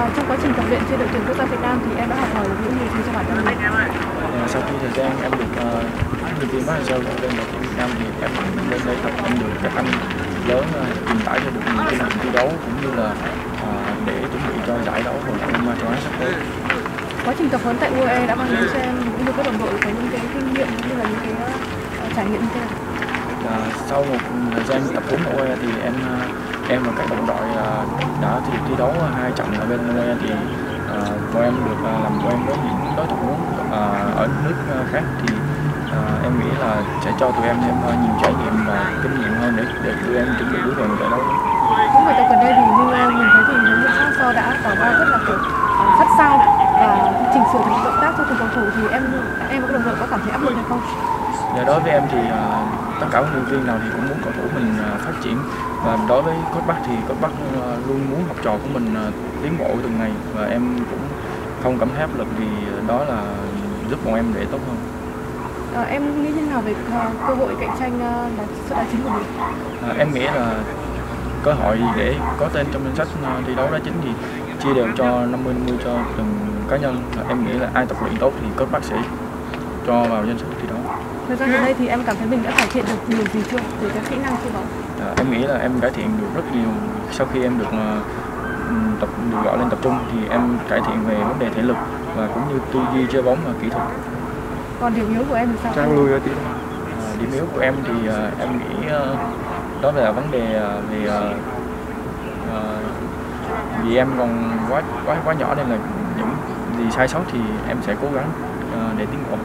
quá trình tập luyện trên đội tuyển quốc gia Việt Nam thì em đã học hỏi được những gì cho bản thân mình? À, sau khi thời gian em được uh, tiên bác sâu lên đội tuyển Việt Nam thì em lên đây tập em được các anh lớn uh, truyền tải cho được những kinh nghiệm thi đấu cũng như là uh, để chuẩn bị cho giải đấu của năm châu Á sắp tới. Quá trình tập huấn tại UAE đã mang đến cho em cũng như các đồng đội có những cái kinh nghiệm cũng như là những cái uh, trải nghiệm như thế nào? À, sau một thời gian tập huấn ở UAE thì em em và các đồng đội đã thi, thi đấu hai trận ở bên UAE thì uh, bọn em được uh, làm quen với những đối thủ ở nước khác thì em nghĩ là sẽ cho tụi em thêm nhiều trải nghiệm và kinh nghiệm hơn để để tụi em chuẩn bị bước vào giải đấu. Những bài tập gần đây thì như mình thấy thì huấn luyện so đã tỏ ra rất là kiểu sát sao và chỉnh sửa những động tác cho từng cầu thủ thì em em và các đồng đội có cảm thấy áp lực hay không? Dạ đối với em thì tất cả huấn luyện viên nào thì cũng muốn cầu thủ mình uh, phát triển và đối với coach Bắc thì coach Bắc uh, luôn muốn học trò của mình uh, tiến bộ từng ngày và em cũng không cảm thấy áp lực vì đó là giúp bọn em để tốt hơn. À, em nghĩ như nào về cơ hội cạnh tranh là suất đá chính của mình? À, em nghĩ là cơ hội để có tên trong danh sách thi đấu đá chính thì chia đều cho 50 50 cho từng cá nhân. À, em nghĩ là ai tập luyện tốt thì coach Bắc sẽ cho vào danh sách thi đấu. Thời gian gần đây thì em cảm thấy mình đã cải thiện được điều gì chưa về các kỹ năng thi đấu? À, em nghĩ là em cải thiện được rất nhiều sau khi em được uh, tập được gọi lên tập trung thì em cải thiện về vấn đề thể lực và cũng như tư duy chơi bóng và kỹ thuật. Còn điểm yếu của em thì sao? Trang lui tí. À, điểm yếu của em thì uh, em nghĩ uh, đó là vấn đề uh, về uh, vì em còn quá quá quá nhỏ nên là những gì sai sót thì em sẽ cố gắng uh, để tiến bộ.